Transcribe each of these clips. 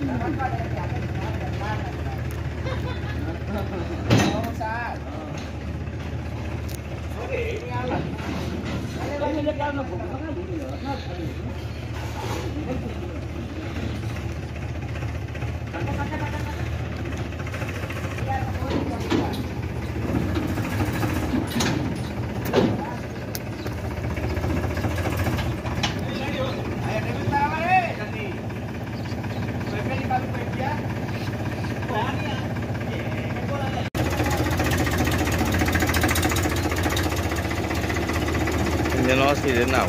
Ini nó thì đến nào?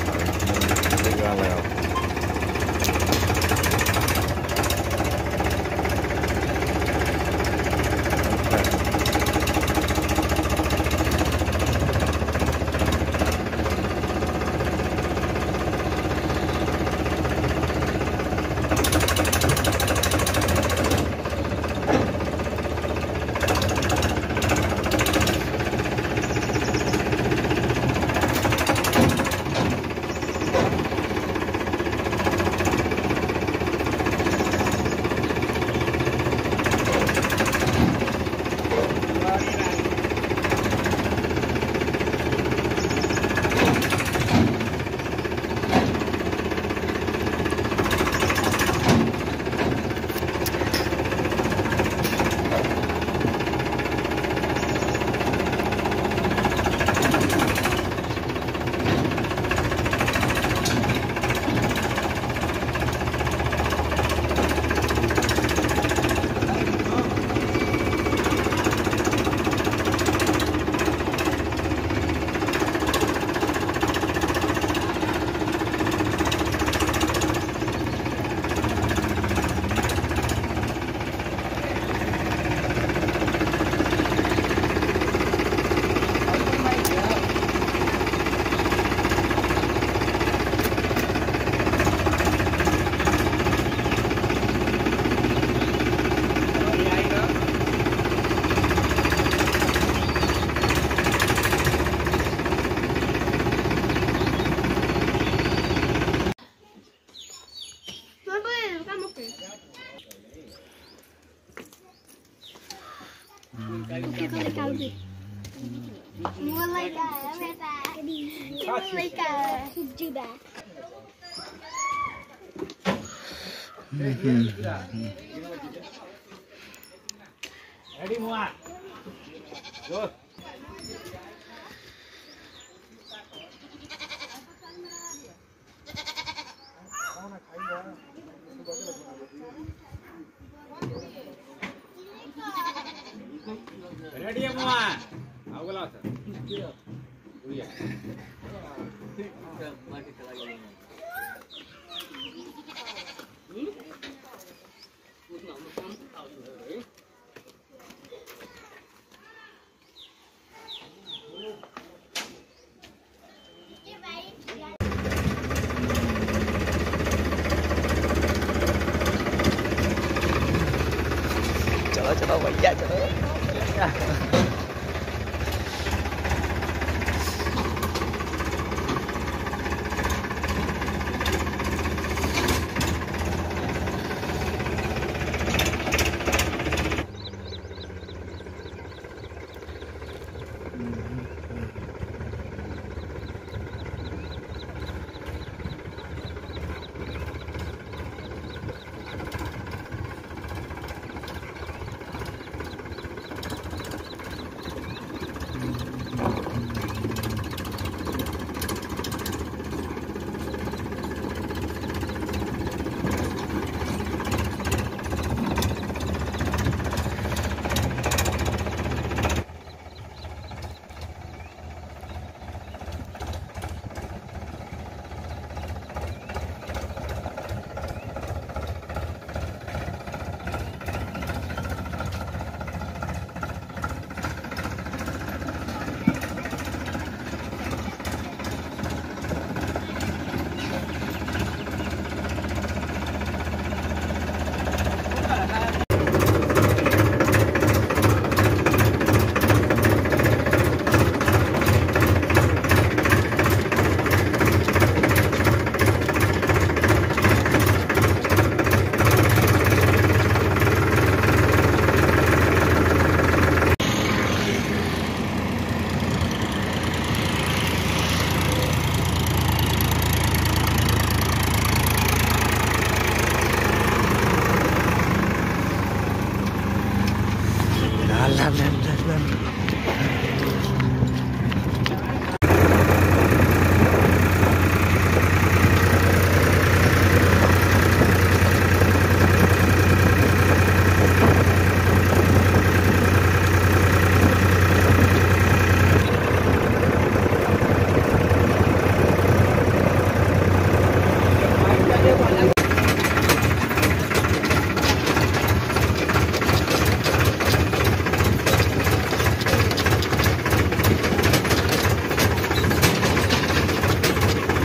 like a tuba. Ready, Moa? Good. Ready, Moa? How will I? 我一下就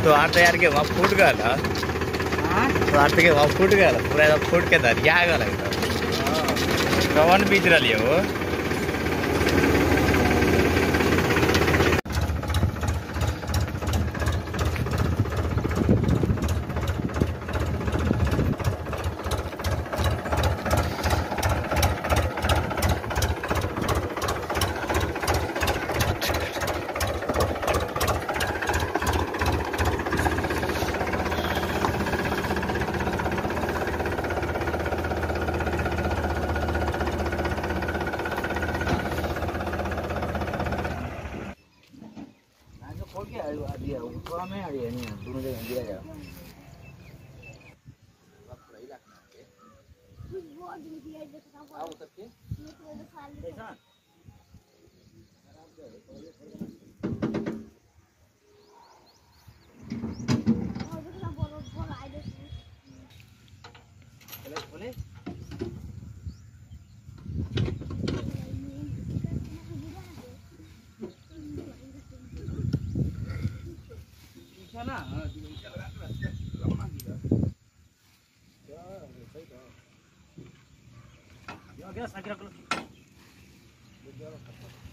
तो आता यार के वहाँ फूट गया तो आता के वहाँ फूट गया पूरा एकदम फूट के दरिया क्या गया एकदम कौन बीच रही है? Gracias, aquí lo Gracias.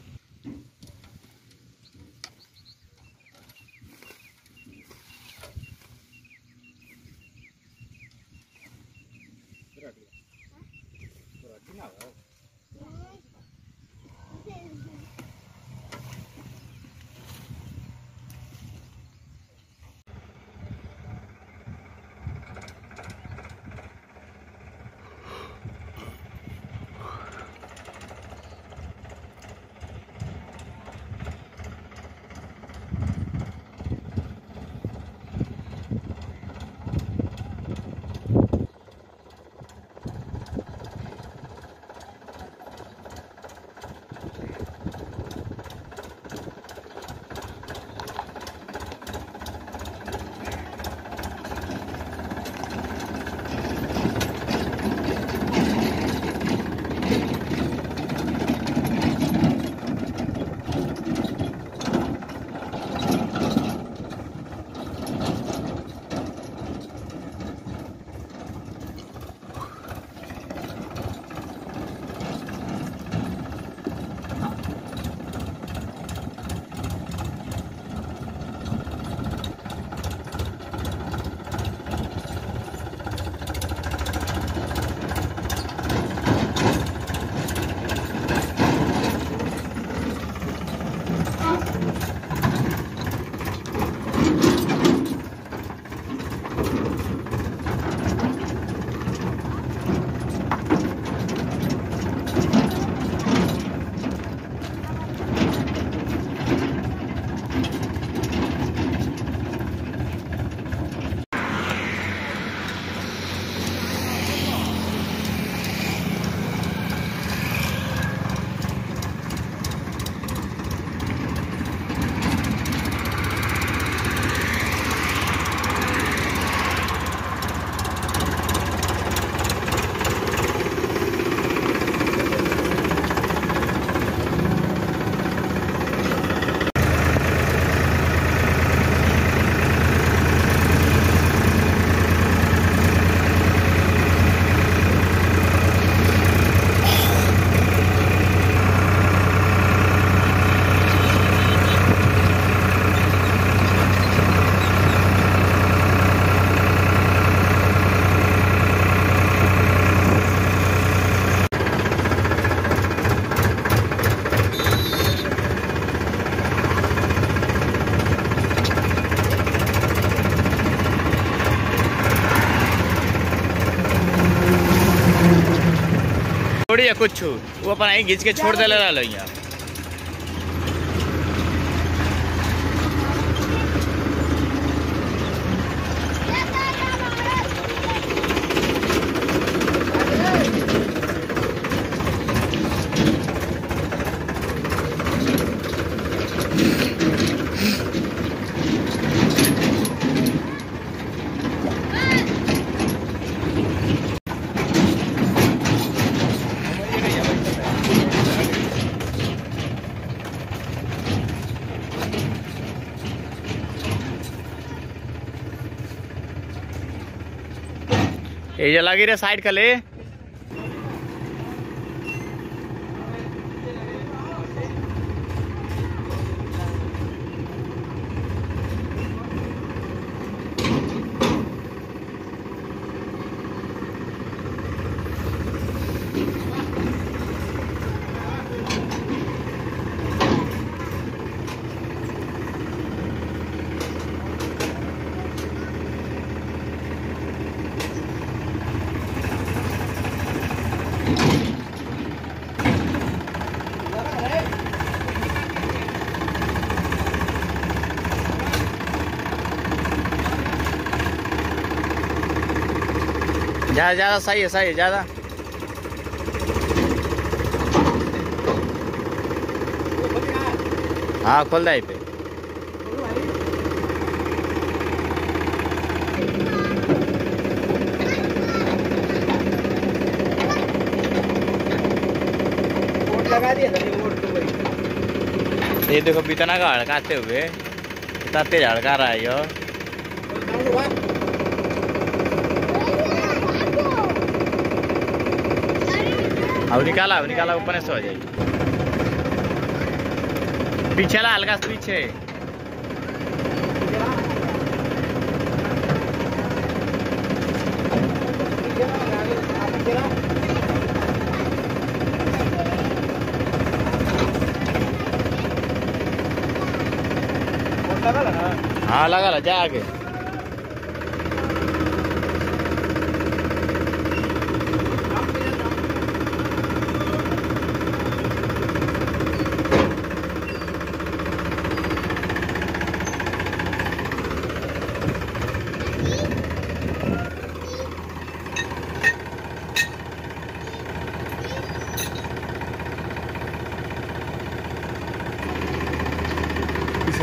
थोड़ी है कुछ। वो अपन आई घींच के छोड़ दे। रहा यहाँ ये लगी रे साइड कले ज़्यादा ज़्यादा सही है सही है ज़्यादा हाँ खोल दे पे ये देखो बितना का हड़काते हुए इतना तेज हड़का रहा है यो अब निकाला अब निकाला ऊपर से हो जाएगी। पीछे ला हल्का से पीछे। हाँ लगा ला, जा आगे।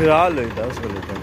हाल है दस बजे तक